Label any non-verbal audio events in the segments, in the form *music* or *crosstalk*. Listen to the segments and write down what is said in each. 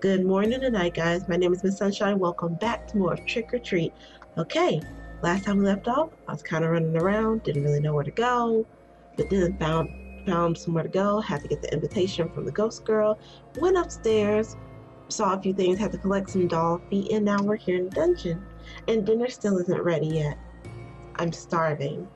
Good morning and night, guys. My name is Miss Sunshine. Welcome back to more of Trick or Treat. Okay, last time we left off, I was kind of running around, didn't really know where to go, but then found found somewhere to go. Had to get the invitation from the ghost girl. Went upstairs, saw a few things, had to collect some doll feet, and now we're here in the dungeon. And dinner still isn't ready yet. I'm starving.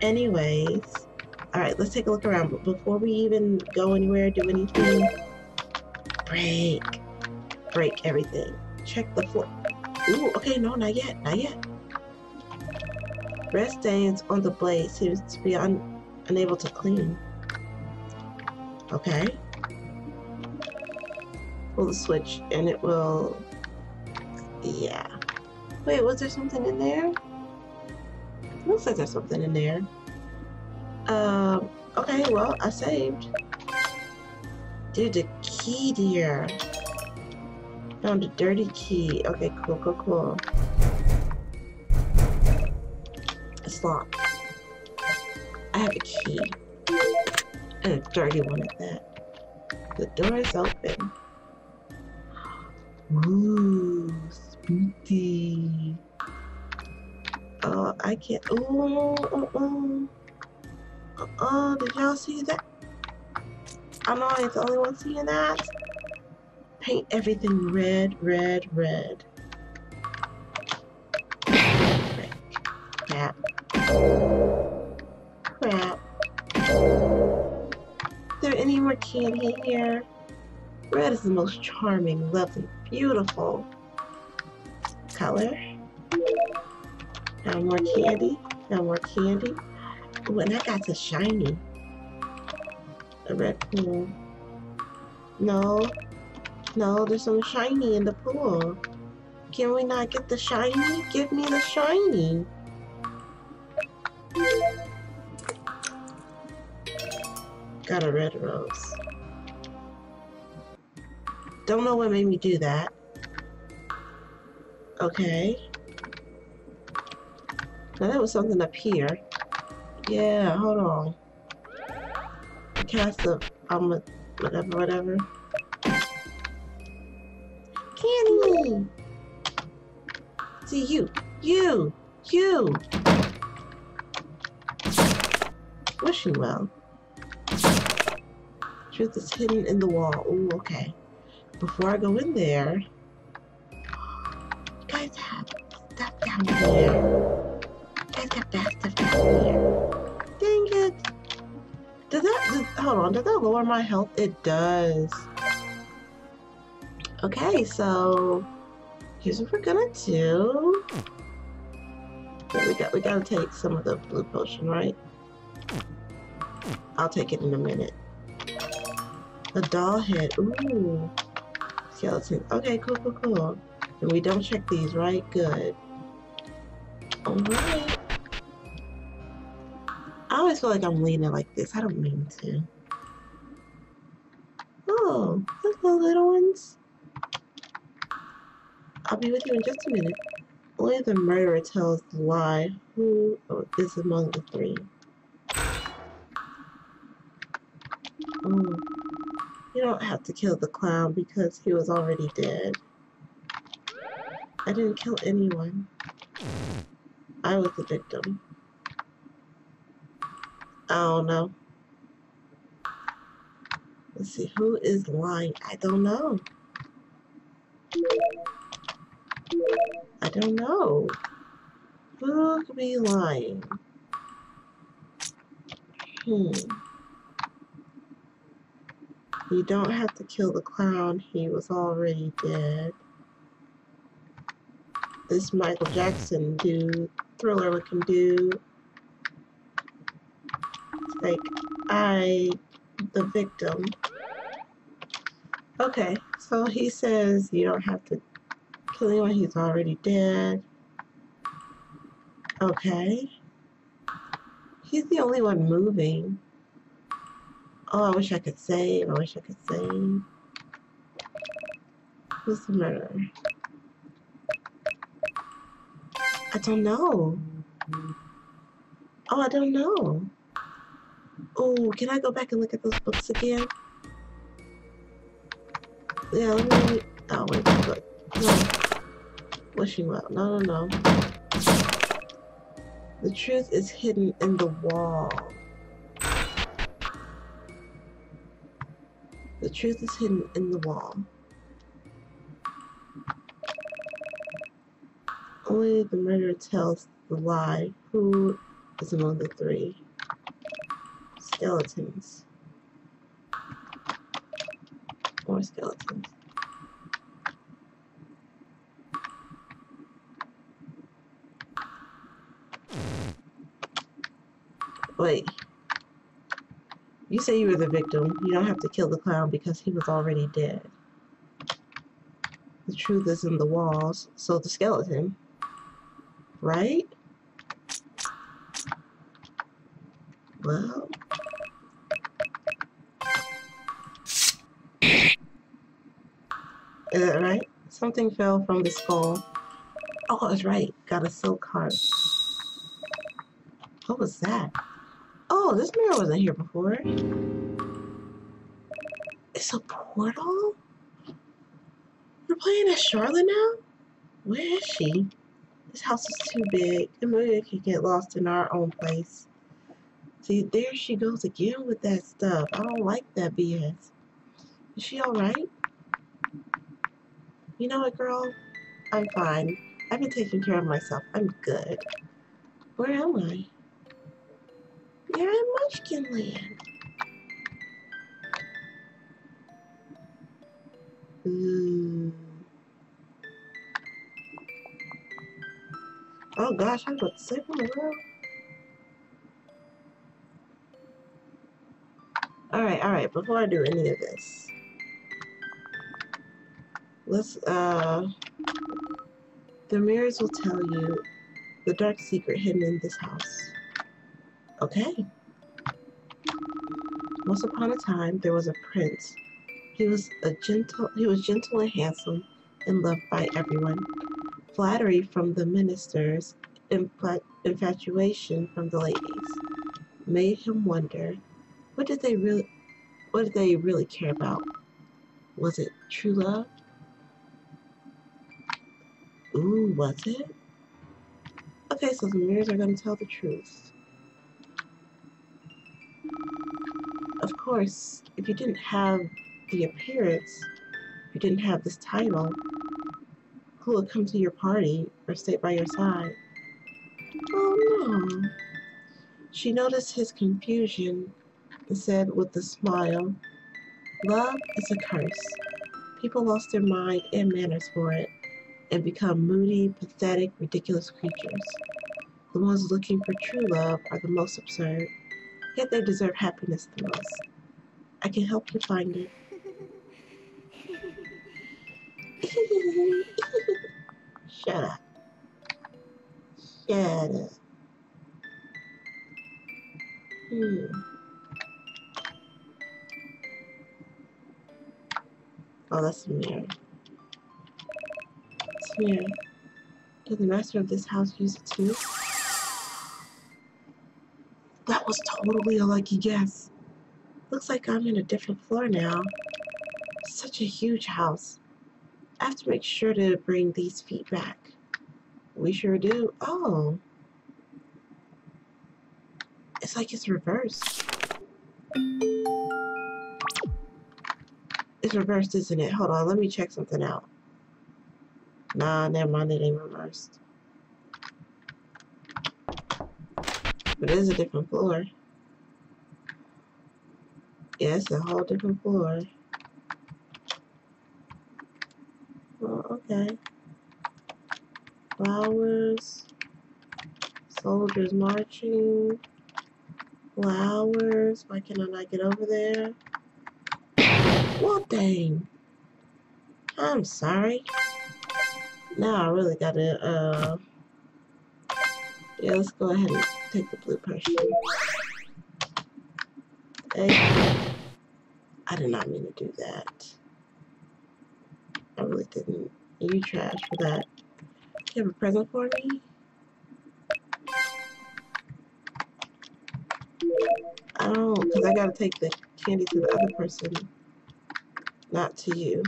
Anyways, all right, let's take a look around. But before we even go anywhere, do anything, break break everything. Check the floor. Ooh, okay, no, not yet, not yet. Red stains on the blade seems to be un unable to clean. Okay. Pull the switch and it will... Yeah. Wait, was there something in there? Looks like there's something in there. Um, okay, well, I saved. Dude, the key dear. Found a dirty key. Okay, cool, cool, cool. It's locked. I have a key. And a dirty one at that. The door is open. Ooh, spooky. Oh, I can't. Oh, oh, oh. Oh, did y'all see that? I know I'm the only one seeing that. Paint everything red, red, red. Crap. Crap. Is there any more candy here? Red is the most charming, lovely, beautiful color. No more candy. No more candy. Oh, and I got the shiny. The red pool. No, no, there's some shiny in the pool. Can we not get the shiny? Give me the shiny. Got a red rose. Don't know what made me do that. Okay. Now that was something up here. Yeah, hold on. Cast the um whatever whatever. See you, you, you! Wish you well. Truth is hidden in the wall. Ooh, okay. Before I go in there, guys have stuff down here. Guys got bad stuff down here. Dang it! Does that, does, hold on, does that lower my health? It does. Okay, so here's what we're gonna do. We got we gotta take some of the blue potion, right? I'll take it in a minute. A doll head. Ooh. Skeleton. Okay, cool, cool, cool. And we don't check these, right? Good. Alright. I always feel like I'm leaning like this. I don't mean to. Oh, the little ones. I'll be with you in just a minute. Only the murderer tells the lie. Who is among the three? Mm. You don't have to kill the clown because he was already dead. I didn't kill anyone. I was the victim. I don't know. Let's see, who is lying? I don't know. I don't know. Who could be lying? Hmm. You don't have to kill the clown. He was already dead. This Michael Jackson dude, thriller we can do. It's like, I, the victim. Okay, so he says you don't have to kill anyone, he's already dead. Okay. He's the only one moving. Oh, I wish I could save. I wish I could save. Who's the murderer? I don't know. Oh, I don't know. Oh, can I go back and look at those books again? Yeah, let me. Oh, wait, look. No. Wishing well. No, no, no. The truth is hidden in the wall. The truth is hidden in the wall. Only the murderer tells the lie. Who is among the three? Skeletons. More skeletons. Wait. You say you were the victim. You don't have to kill the clown because he was already dead. The truth is in the walls, so the skeleton. Right? Well. Is that right? Something fell from the skull. Oh, was right. Got a silk heart. What was that? Oh, this mirror wasn't here before. It's a portal? We're playing as Charlotte now? Where is she? This house is too big, we could get lost in our own place. See, there she goes again with that stuff. I don't like that BS. Is she alright? You know what, girl? I'm fine. I've been taking care of myself. I'm good. Where am I? You're in Munchkin Land. Ooh. Oh gosh, I'm about to say the world. Alright, alright, before I do any of this. Let's, uh... The mirrors will tell you the dark secret hidden in this house. Okay. Once upon a time, there was a prince. He was a gentle. He was gentle and handsome, and loved by everyone. Flattery from the ministers, infatuation from the ladies, made him wonder, what did they really, what did they really care about? Was it true love? Ooh, was it? Okay, so the mirrors are going to tell the truth. Of course, if you didn't have the appearance, if you didn't have this title, who would come to your party or stay by your side? Oh no. She noticed his confusion and said with a smile, Love is a curse. People lost their mind and manners for it and become moody, pathetic, ridiculous creatures. The ones looking for true love are the most absurd yet they deserve happiness the most. I can help you find it. *laughs* Shut up. Shut up. Hmm. Oh, that's a mirror. It's a mirror. Did the master of this house use it too? That was totally a lucky guess. Looks like I'm in a different floor now. Such a huge house. I have to make sure to bring these feet back. We sure do. Oh. It's like it's reversed. It's reversed, isn't it? Hold on, let me check something out. Nah, never mind, it ain't reversed. But it is a different floor. Yeah, it's a whole different floor. Oh, okay. Flowers. Soldiers marching. Flowers. Why can I not get over there? What dang? I'm sorry. Now I really gotta, uh... Yeah, let's go ahead and Take the blue potion. Hey. I did not mean to do that. I really didn't. You trash for that. You have a present for me? I don't, because I gotta take the candy to the other person, not to you.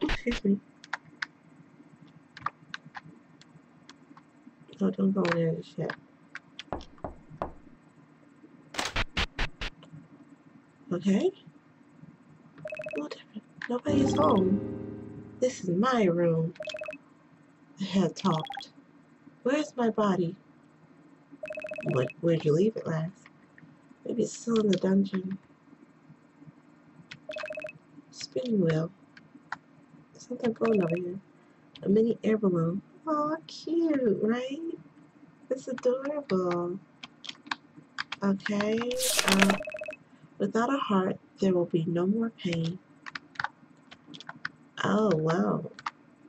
Excuse me. No, don't go in there yet. Okay. No different. Nobody's home. This is my room. The head talked. Where's my body? What, where'd you leave it last? Maybe it's still in the dungeon. Spinning wheel. Something going over here. A mini air balloon. Oh, cute, right? It's adorable. Okay. Uh, without a heart, there will be no more pain. Oh, wow.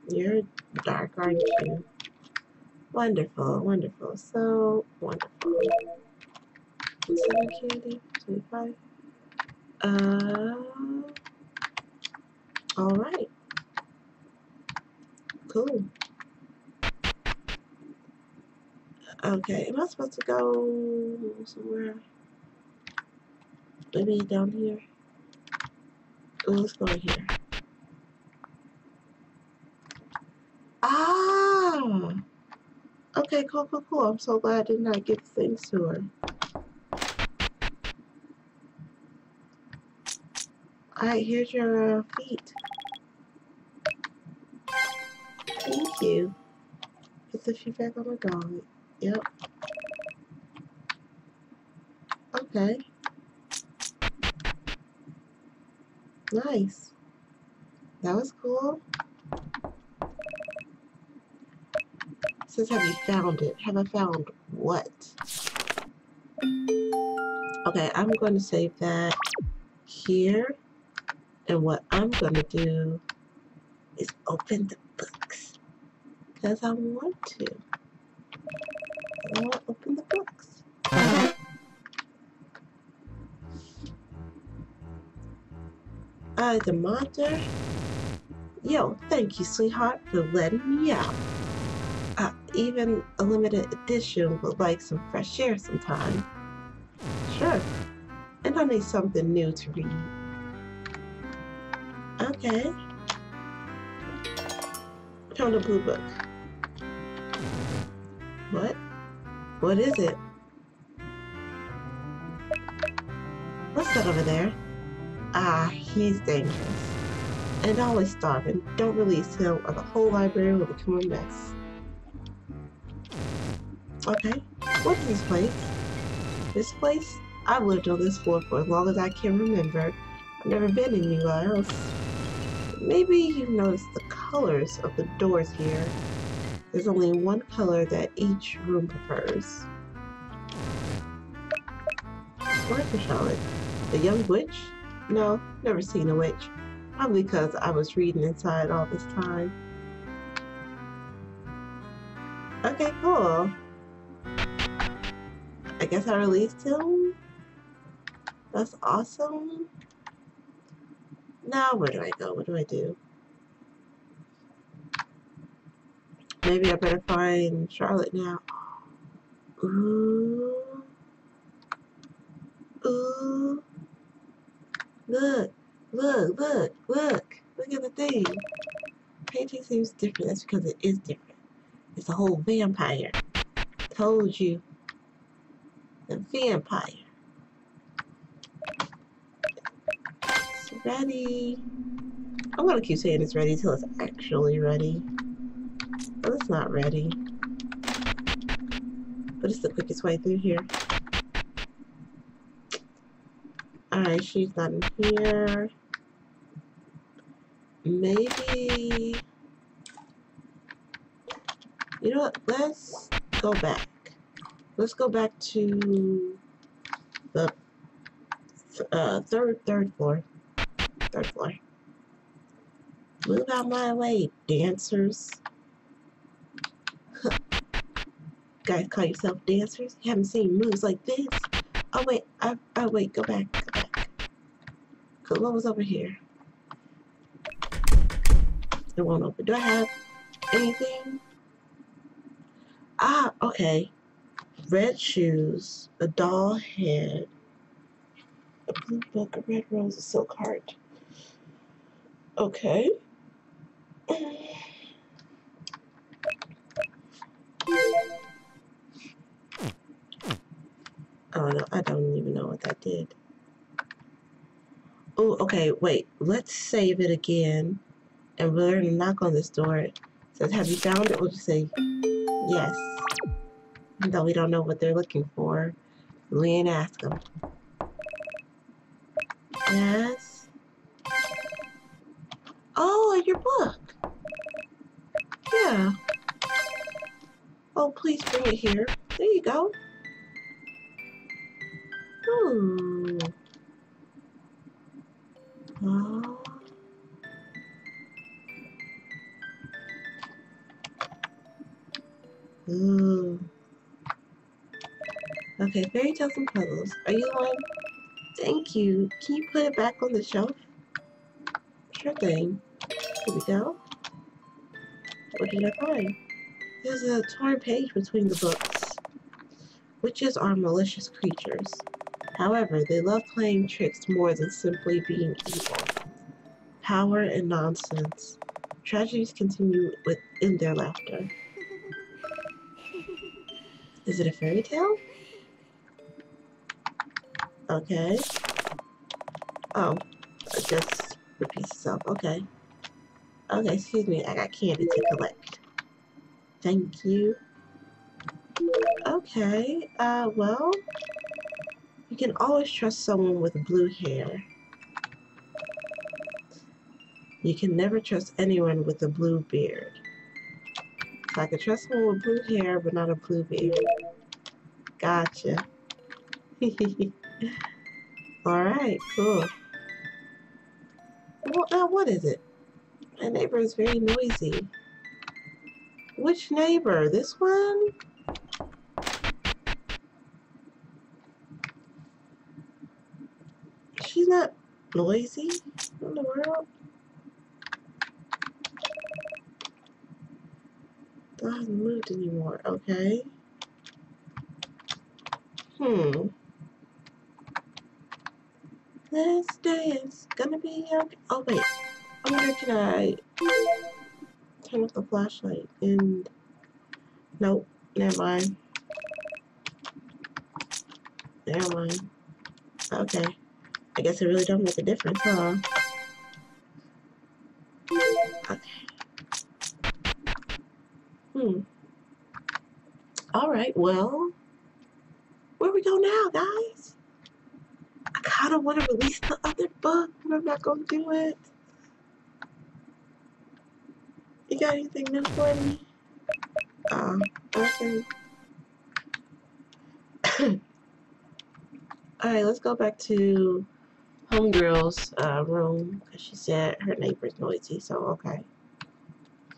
You're dark, aren't you? Wonderful, wonderful. So wonderful. Seven candy, 25. Uh, all right. Cool. Okay, am I supposed to go somewhere? Maybe down here? Let's go here. Ah! Okay, cool, cool, cool. I'm so glad I did not give things to her. Alright, here's your uh, feet. Thank you. Put the feet back on my dog. Yep. Okay. Nice. That was cool. It says, have you found it? Have I found what? Okay, I'm going to save that here. And what I'm going to do is open the books. Because I want to. Open the books. Uh, the monster? Yo, thank you, sweetheart, for letting me out. Uh, even a limited edition would like some fresh air sometime. Sure. And I need something new to read. Okay. Found a blue book. What? What is it? What's that over there? Ah, he's dangerous. And always starving. Don't release him or the whole library will become a mess. Okay, what is this place? This place? I've lived on this floor for as long as I can remember. I've never been anywhere else. Maybe you've noticed the colors of the doors here. There's only one color that each room prefers. Where's the Charlotte? The young witch? No, never seen a witch. Probably because I was reading inside all this time. Okay, cool. I guess I released him. That's awesome. Now where do I go? What do I do? Maybe I better find Charlotte now. Ooh. Ooh. Look, look, look, look. Look at the thing. Painting seems different. That's because it is different. It's a whole vampire. Told you. The vampire. It's ready. I'm gonna keep saying it's ready until it's actually ready. But it's not ready. But it's the quickest way through here. Alright, she's not in here. Maybe... You know what? Let's go back. Let's go back to the uh, third third floor. Third floor. Move out my way, dancers. Guys call yourself dancers? You haven't seen moves like this? Oh wait, I, oh wait, go back, go back. Cause what was over here? It won't open. Do I have anything? Ah, okay. Red shoes, a doll head, a blue book, a red rose, a silk heart. Okay. *clears throat* Oh no, I don't even know what that did. Oh, okay, wait. Let's save it again. And we're gonna knock on this door. It says, have you found it? We'll just say, yes. Though we don't know what they're looking for. We ain't ask them. Yes. Oh, your book. Yeah. Oh, please bring it here. There you go. Ooh. Oh. Ooh. Okay, fairy tales and puzzles. Are you one? Thank you. Can you put it back on the shelf? Sure thing. Here we go. What did I find? There's a torn page between the books. Witches are malicious creatures. However, they love playing tricks more than simply being evil. Power and nonsense. Tragedies continue within their laughter. Is it a fairy tale? Okay. Oh, it just repeats itself. Okay. Okay, excuse me. I got candy to collect. Thank you. Okay, uh, well, you can always trust someone with blue hair. You can never trust anyone with a blue beard. So I can trust someone with blue hair, but not a blue beard. Gotcha. *laughs* Alright, cool. Well, now what is it? My neighbor is very noisy. Which neighbor? This one? She's not noisy in the world. I haven't moved anymore. Okay. Hmm. Let's dance. Gonna be okay. Oh wait. I wonder can I turn off the flashlight and nope, never mind. Never mind. Okay. I guess it really don't make a difference, huh? Okay. Hmm. Alright, well, where we go now, guys? I kind of want to release the other book, but I'm not going to do it. You got anything new for me? Uh, okay. *coughs* Alright, let's go back to Homegirl's uh, room, because she said her neighbor's noisy, so okay.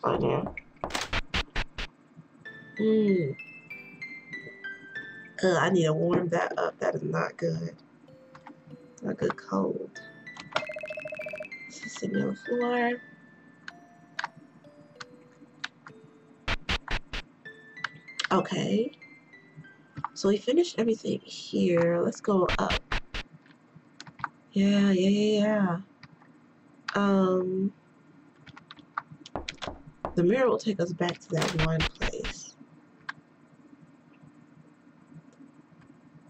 Fine, yeah. Mmm. Uh, I need to warm that up. That is not good. Not good cold. She's sitting on the floor. Okay. So we finished everything here. Let's go up. Yeah, yeah, yeah, yeah. Um, the mirror will take us back to that one place.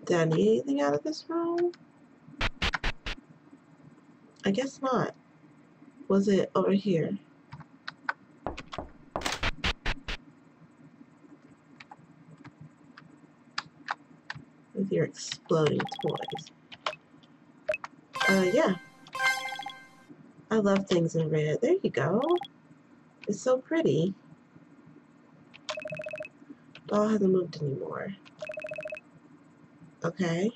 Did I need anything out of this room? I guess not. Was it over here? With your exploding toys. Uh, yeah. I love things in red. There you go. It's so pretty. Doll hasn't moved anymore. Okay.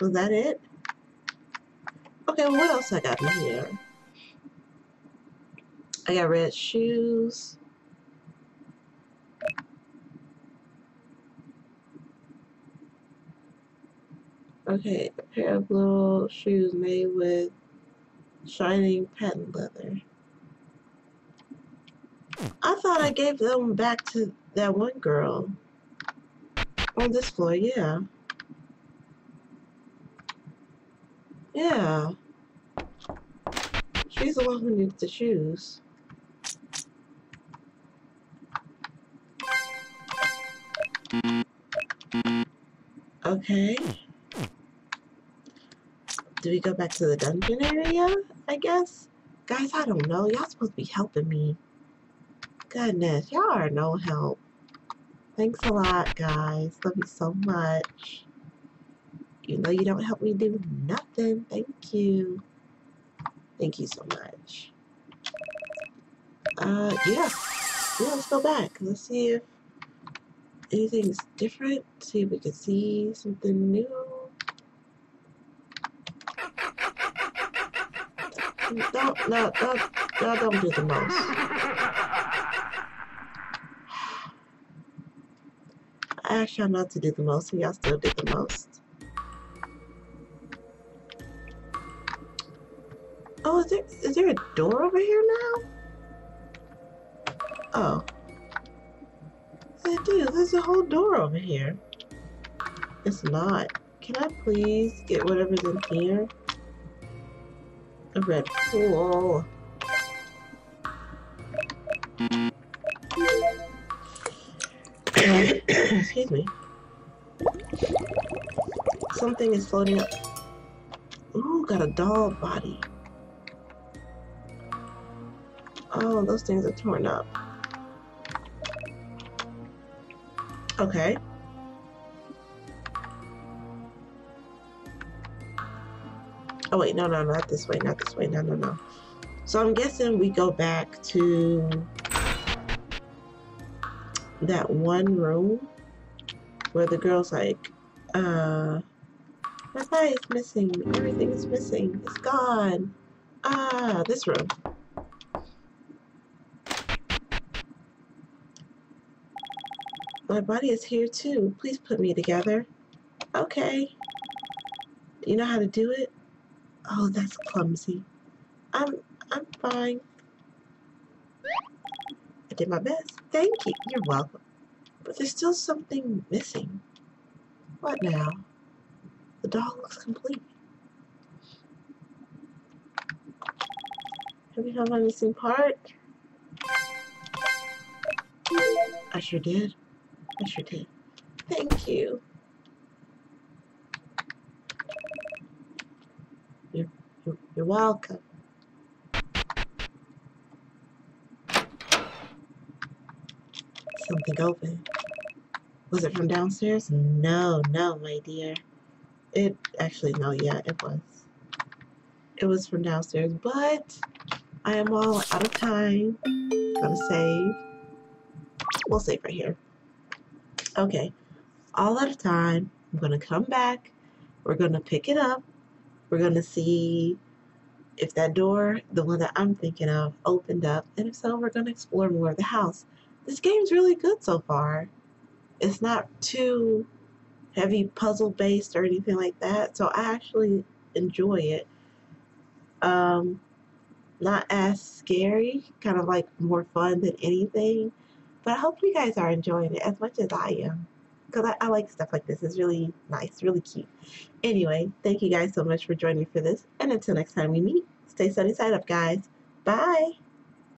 Was that it? Okay, well, what else I got in here? I got red shoes. Okay, a pair of little shoes made with shining patent leather. I thought I gave them back to that one girl. On this floor, yeah. Yeah. She's the one who needs the shoes. Okay. Do we go back to the dungeon area, I guess? Guys, I don't know. Y'all supposed to be helping me. Goodness, y'all are no help. Thanks a lot, guys. Love you so much. You know you don't help me do nothing. Thank you. Thank you so much. Uh, yeah. Yeah, let's go back. Let's see if anything's different. See if we can see something new. Don't, no, no, no, don't do the most. I asked y'all not to do the most, and y'all still did the most. Oh, is there is there a door over here now? Oh. I do. There's a whole door over here. It's not. Can I please get whatever's in here? A red pool. Um, *coughs* excuse me. Something is floating up. Ooh, got a doll body. Oh, those things are torn up. Okay. Oh wait, no, no, not this way, not this way, no, no, no. So I'm guessing we go back to that one room where the girl's like, uh, my body is missing, everything is missing, it's gone. Ah, this room. My body is here too. Please put me together. Okay. You know how to do it? Oh, that's clumsy. I'm I'm fine. I did my best. Thank you. You're welcome. But there's still something missing. What now? The doll looks complete. Have you found my missing part? I sure did. I sure did. Thank you. You're, you're, welcome. Something open. Was it from downstairs? No, no, my dear. It actually, no, yeah, it was. It was from downstairs, but I am all out of time. Gonna save. We'll save right here. Okay, all out of time. I'm gonna come back. We're gonna pick it up. We're gonna see if that door, the one that I'm thinking of, opened up. And if so, we're gonna explore more of the house. This game's really good so far. It's not too heavy puzzle based or anything like that. So I actually enjoy it. Um, not as scary, kind of like more fun than anything. But I hope you guys are enjoying it as much as I am. Because I, I, like stuff like this. It's really nice, really cute. Anyway, thank you guys so much for joining me for this. And until next time we meet, stay sunny side up, guys. Bye.